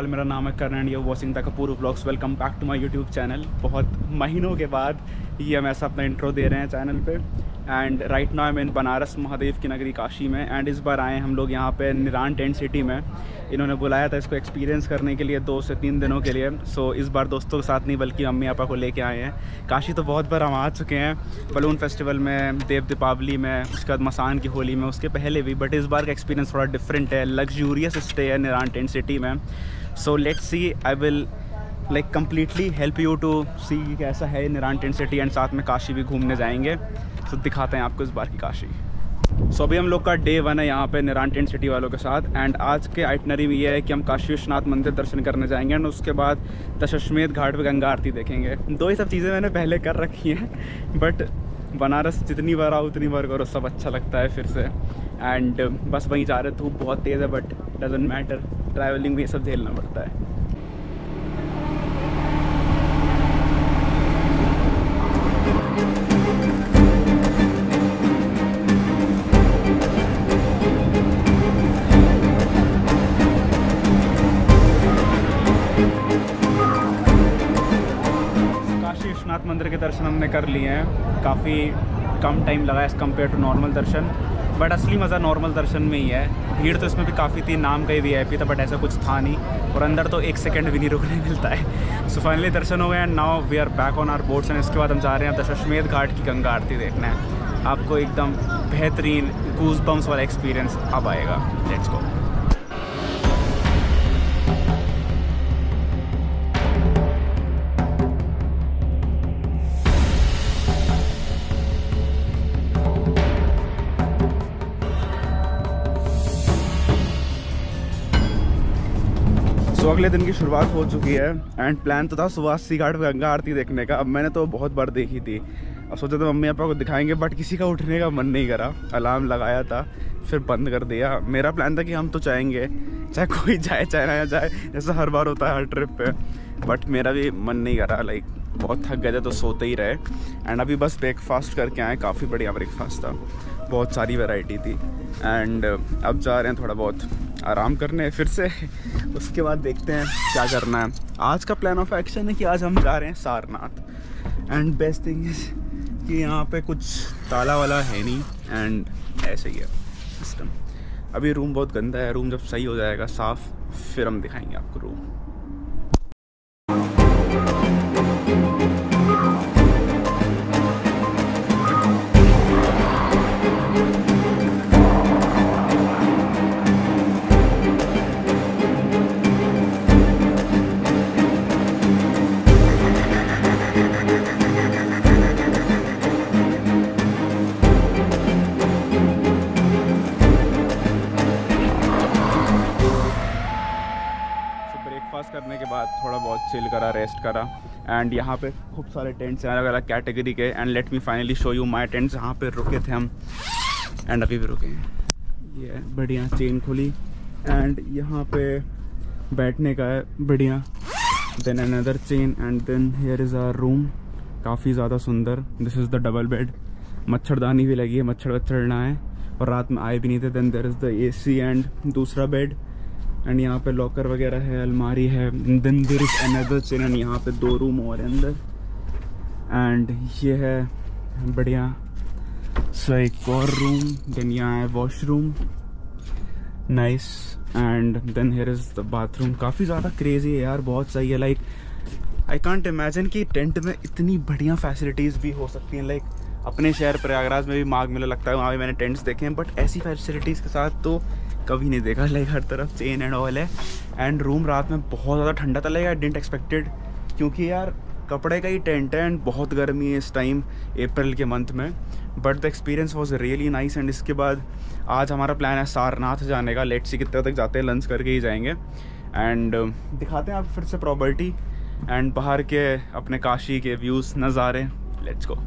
श्रीकाल मेरा नाम है करण ये watching the Kapoor vlogs welcome back to my YouTube channel बहुत महीनों के बाद ये हम ऐसा अपना इंट्रो दे रहे हैं चैनल पे. एंड राइट नाउ मैं इन बनारस महादेव की नगरी काशी में. एंड इस बार आए हम लोग यहाँ पे निरान टेंट सिटी में. इन्होंने बुलाया था इसको एक्सपीरियंस करने के लिए दो से तीन दिनों के लिए. सो so, इस बार दोस्तों के साथ नहीं बल्कि मम्मी पापा को लेके आए हैं. काशी तो बहुत बार हम आ चुके हैं. बलून फेस्टिवल में देव दीपावली में उसके बाद मसान की होली में उसके पहले भी. बट इस बार का एक्सपीरियंस थोड़ा डिफरेंट है. लग्जूरियस स्टे है निरान टेंट सिटी में. So let's see I will like completely help you to see कैसा है निरान टेंट सिटी एंड साथ में काशी भी घूमने जाएँगे। सो so, दिखाते हैं आपको इस बार की काशी। सो so, अभी हम लोग का डे वन है यहाँ पे निरान टेंट सिटी वालों के साथ। एंड आज के आइटनरी में ये है कि हम काशी विश्वनाथ मंदिर दर्शन करने जाएँगे एंड उसके बाद दशमेध घाट पे गंगा आरती देखेंगे। दो ही सब चीज़ें मैंने पहले कर रखी हैं बट बनारस जितनी बार आओ, उतनी बार करो, सब अच्छा लगता है फिर से। एंड बस वहीं जा रहे धूप बहुत तेज़ है बट डजेंट मैटर ट्रैवलिंग में ये सब झेलना पड़ता है। दर्शन हमने कर लिए हैं। काफ़ी कम टाइम लगा एज़ कंपेयर टू नॉर्मल दर्शन बट असली मज़ा नॉर्मल दर्शन में ही है। भीड़ तो इसमें भी काफ़ी थी, नाम का ही वी था बट ऐसा कुछ था नहीं। और अंदर तो एक सेकंड भी नहीं रुकने मिलता है। सो so फाइनली दर्शन हो गए and now we are back on our boats and इसके बाद हम जा रहे हैं दशमेध घाट की गंगा आरती देखना। है आपको एकदम बेहतरीन गूज वाला एक्सपीरियंस अब आएगा। लेट्स गो सो so, अगले दिन की शुरुआत हो चुकी है एंड प्लान तो था सुभाष घाट गंगा आरती देखने का। अब मैंने तो बहुत बार देखी थी। अब सोचा था मम्मी पापा को दिखाएँगे बट किसी का उठने का मन नहीं करा। अलार्म लगाया था फिर बंद कर दिया। मेरा प्लान था कि हम तो चाहेंगे चाहे कोई जाए चाहे ना जाए जैसा हर बार होता है हर ट्रिप पे। बट मेरा भी मन नहीं करा लाइक बहुत थक गए थे तो सोते ही रहे। एंड अभी बस ब्रेकफास्ट करके आए काफ़ी बढ़िया ब्रेकफास्ट था। बहुत सारी वैरायटी थी। एंड अब जा रहे हैं थोड़ा बहुत। आराम करने फिर से। उसके बाद देखते हैं क्या करना है। आज का प्लान ऑफ़ एक्शन है कि आज हम जा रहे हैं Sarnath. And best thing is कि यहाँ पे कुछ ताला वाला है नहीं एंड ऐसे ही है सिस्टम अभी रूम बहुत गंदा है रूम जब सही हो जाएगा, साफ़, फिर हम दिखाएँगे आपको रूम चिल करा रेस्ट करा। एंड यहाँ पे खूब सारे टेंट्स हैं अलग अलग कैटेगरी के। And let me finally show you my tents यहाँ पे रुके थे हम। एंड अभी भी रुके हैं। ये बढ़िया चेन खुली। एंड यहाँ पे बैठने का है, बढ़िया। Then another chain and then here is our room काफ़ी ज़्यादा सुंदर। This is the double bed मच्छरदानी भी लगी है मच्छर वच्छर ना है और रात में आए भी नहीं थे। Then there is the A C and दूसरा बेड एंड यहाँ पे लॉकर वगैरह है, अलमारी है then there is another and यहाँ पे दो रूम और अंदर। एंड ये है बढ़िया। सो एक और रूम देन यहाँ है washroom nice and then here is the bathroom काफ़ी ज़्यादा क्रेजी है यार, बहुत सही है। लाइक आई कॉन्ट इमेजिन कि टेंट में इतनी बढ़िया फैसिलिटीज़ भी हो सकती हैं। लाइक अपने शहर प्रयागराज में भी माघ मेला लगता है, वहाँ भी मैंने टेंट्स देखे हैं। बट ऐसी फैसिलिटीज़ के साथ तो कभी नहीं देखा लाइक हर तरफ़ चेन एंड ऑल है। एंड रूम रात में बहुत ज़्यादा ठंडा था लाइक आई डेंट एक्सपेक्टेड क्योंकि यार, कपड़े का ही टेंट है एंड बहुत गर्मी है इस टाइम अप्रैल के मंथ में। But the experience was really nice and इसके बाद आज हमारा प्लान है सारनाथ जाने का। लेट सी कितने तक जाते हैं लंच करके ही जाएँगे। एंड दिखाते हैं आप फिर से प्रॉपर्टी एंड बाहर के अपने काशी के व्यूज़ नज़ारे। लेट्स गो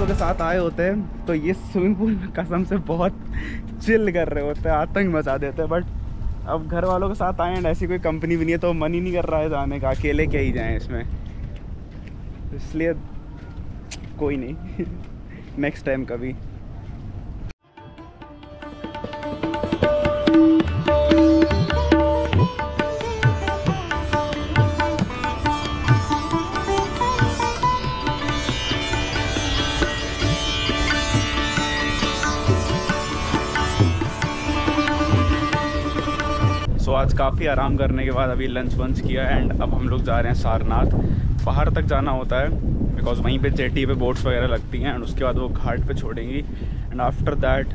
दोस्तों के साथ आए होते हैं तो ये स्विमिंग पूल में कसम से बहुत चिल कर रहे होते हैं, आतंक मचा देते हैं बट अब घर वालों के साथ आए एंड ऐसी कोई कंपनी भी नहीं है तो मन ही नहीं कर रहा है जाने का, अकेले क्या ही जाएँ इसमें। इसलिए कोई नहीं नेक्स्ट टाइम कभी। आज काफ़ी आराम करने के बाद अभी लंच वंच किया एंड अब हम लोग जा रहे हैं सारनाथ। पहाड़ तक जाना होता है बिकॉज़ वहीं पे जेटी पे बोट्स वगैरह लगती हैं एंड उसके बाद वो घाट पे छोड़ेंगी। एंड आफ्टर दैट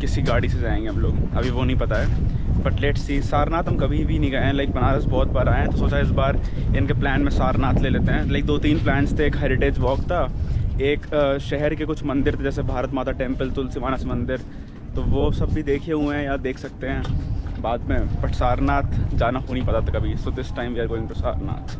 किसी गाड़ी से जाएँगे हम लोग। अभी वो नहीं पता है। बट लेट सी सारनाथ हम कभी भी नहीं गए हैं। लाइक बनारस बहुत बार आए हैं तो सोचा इस बार इनके प्लान में सारनाथ ले लेते हैं। लाइक दो तीन प्लान्स थे, एक हेरिटेज वॉक था, एक शहर के कुछ मंदिर थे, जैसे भारत माता टेंपल तुलसी मानस मंदिर। तो वो सब भी देखे हुए हैं या देख सकते हैं। बाद में बट सारनाथ जाना हो नहीं पता था कभी। So this time we are going to Sarnath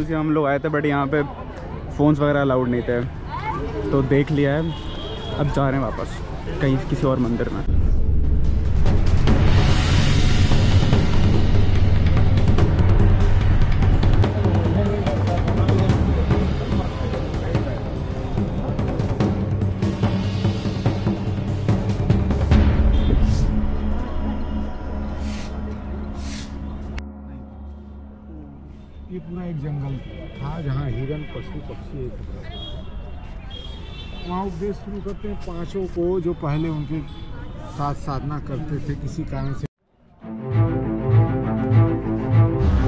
museum हम लोग आए थे बट यहाँ पे फ़ोन्स वगैरह अलाउड नहीं थे। तो देख लिया है। अब जा रहे हैं वापस, कहीं किसी और मंदिर में। ये पूरा एक जंगल था। जहाँ हिरन पशु पक्षी ये सब रहते थे। वहाँ उपदेश शुरू करते हैं पाँचों को जो पहले उनके साथ साधना करते थे किसी कारण से।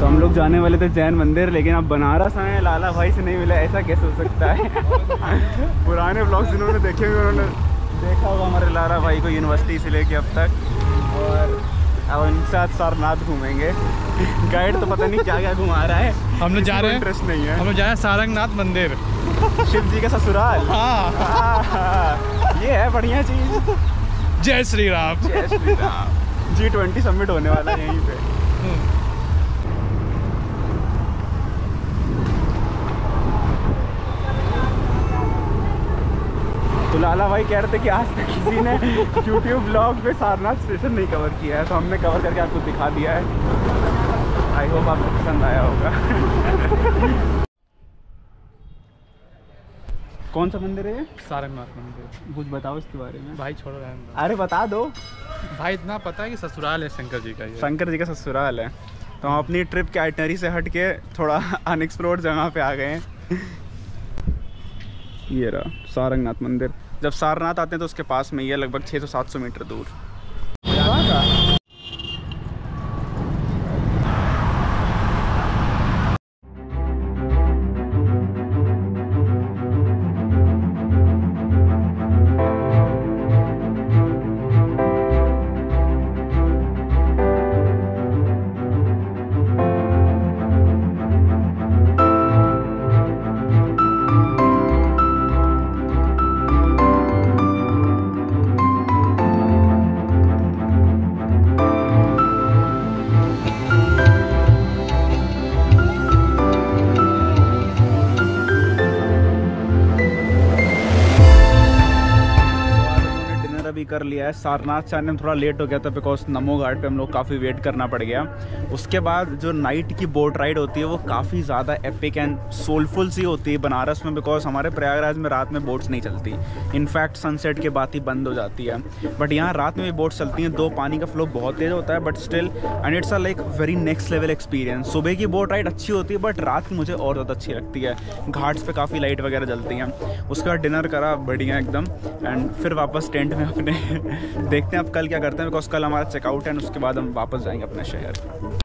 तो हम लोग जाने वाले थे जैन मंदिर लेकिन अब बनारस आए हैं, लाला भाई से नहीं मिला ऐसा कैसे हो सकता है? पुराने ब्लॉग्स जिन्होंने देखे हुए उन्होंने देखा होगा हमारे लाला भाई को यूनिवर्सिटी से लेके अब तक। और अब इनके साथ सारनाथ घूमेंगे। गाइड तो पता नहीं क्या क्या घुमा रहा है। हम लोग जा रहे हैं। इंटरेस्ट नहीं है। हम लोग जा रहे हैं सारंगनाथ मंदिर। शिव जी का ससुराल। हाँ। हाँ, ये है बढ़िया चीज़। जय श्री राम। जय Shri Ram. G twenty submit होने वाला है यहीं पे। तो भाई कह रहे थे कि आज तक किसी ने यूट्यूब ब्लॉग पे सारनाथ स्टेशन नहीं कवर किया है तो हमने कवर करके आपको दिखा दिया है। आई होप आपको पसंद आया होगा। कौन सा मंदिर है ये? सारंगनाथ मंदिर। कुछ बताओ इसके बारे में। भाई छोड़ो। अरे बता दो। भाई इतना पता है कि ससुराल है शंकर जी का ये। शंकर जी का ससुराल है। तो हम अपनी ट्रिप के आइटनरी से हट के थोड़ा अनएक्सप्लोर्ड जगह पे आ गए हैं। ये रहा सारंगनाथ मंदिर। जब सारनाथ आते हैं तो उसके पास में ही है, लगभग छः सौ सात सौ मीटर दूर। कर लिया है। सारनाथ से आने में थोड़ा लेट हो गया था बिकॉज़ नमो घाट पे हम लोग काफ़ी वेट करना पड़ गया। उसके बाद जो नाइट की बोट राइड होती है, वो काफ़ी ज़्यादा एपिक एंड सोलफुल सी होती है बनारस में बिकॉज़ हमारे प्रयागराज में रात में बोट्स नहीं चलती। इनफैक्ट सनसेट के बाद ही बंद हो जाती है। बट यहाँ रात में भी बोट्स चलती हैं, दो पानी का फ्लो बहुत तेज़ होता है but still and it's a like very next level experience सुबह की बोट राइड अच्छी होती है बट रात की मुझे और ज़्यादा अच्छी लगती है। घाट्स पे काफ़ी लाइट वगैरह जलती हैं। उसके बाद डिनर करा, बढ़िया एकदम। एंड फिर वापस टेंट में अपने देखते हैं अब कल क्या करते हैं बिकॉज़ कल हमारा चेकआउट है उसके बाद हम वापस जाएँगे अपने शहर।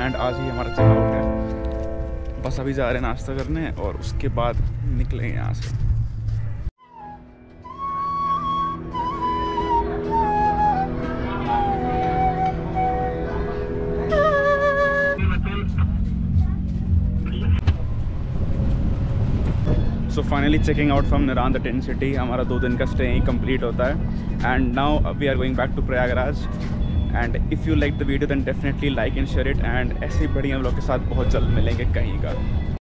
एंड आज ही हमारा चेकआउट है बस अभी जा रहे हैं नाश्ता करने और उसके बाद निकलेंगे यहाँ से। So finally checking out from Niraan the tent city हमारा दो दिन का स्टे यहीं कंप्लीट होता है। And now we are going back to Prayagraj and if you like the video then definitely like and share it and ऐसे ही बढ़िया हम लोग के साथ बहुत जल्द मिलेंगे कहीं का।